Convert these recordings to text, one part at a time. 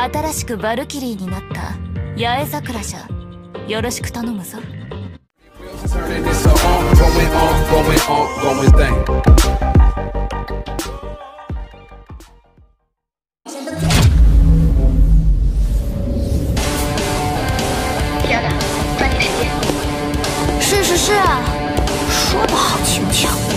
新しくバルキリーになった八重桜じゃよろしく頼むぞ Turning this a on, going on, going on, going thing. 调的，抓紧时间。是是是啊，说的好轻巧。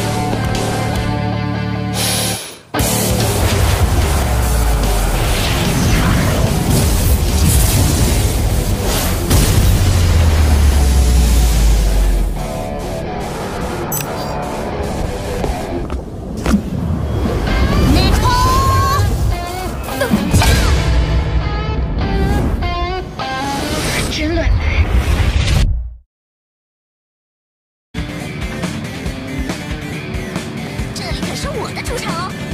出场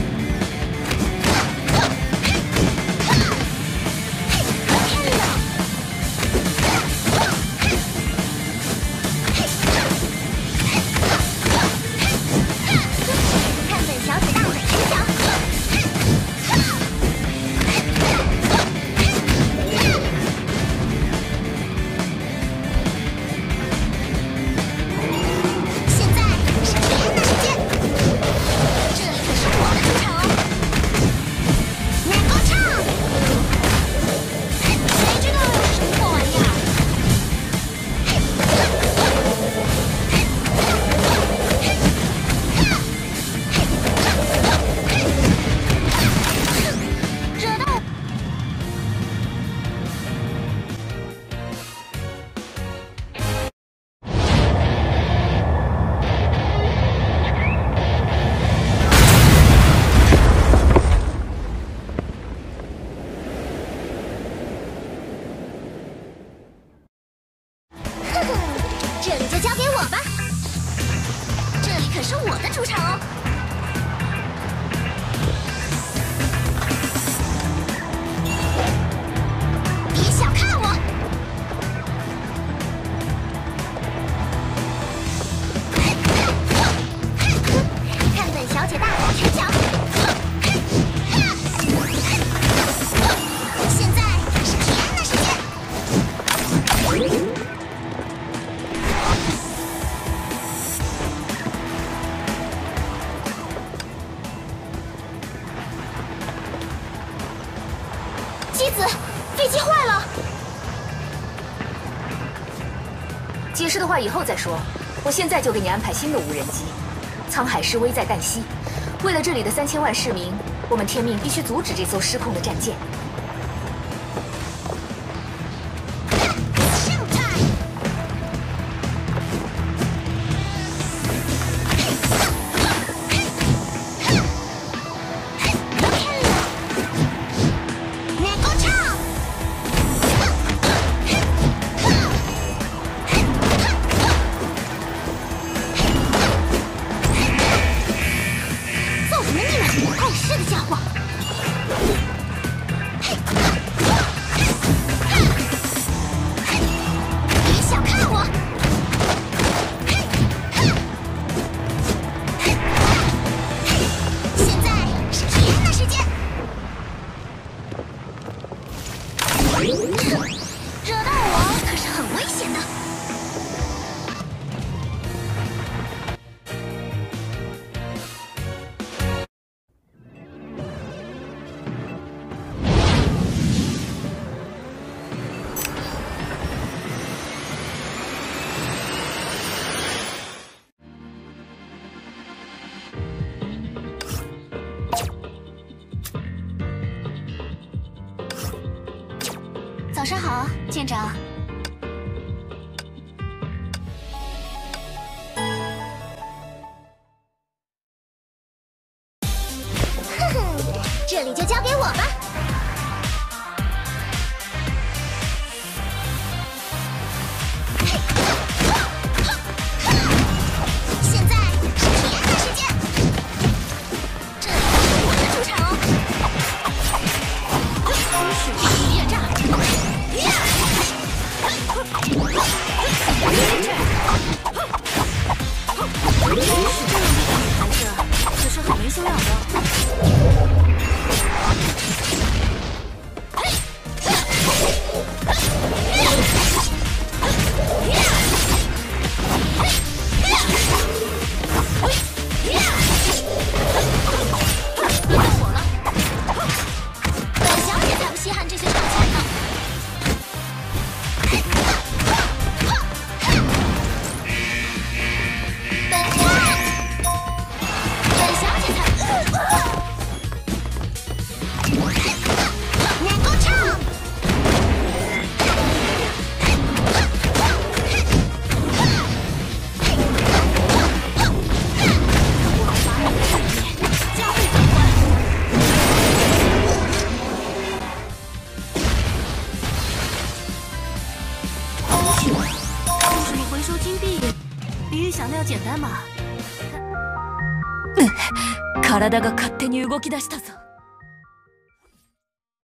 解释的话以后再说，我现在就给你安排新的无人机。沧海市危在旦夕，为了这里的三千万市民，我们天命必须阻止这艘失控的战舰。上好，舰长。金币比想要简单嘛。体が勝手に動き出したぞ。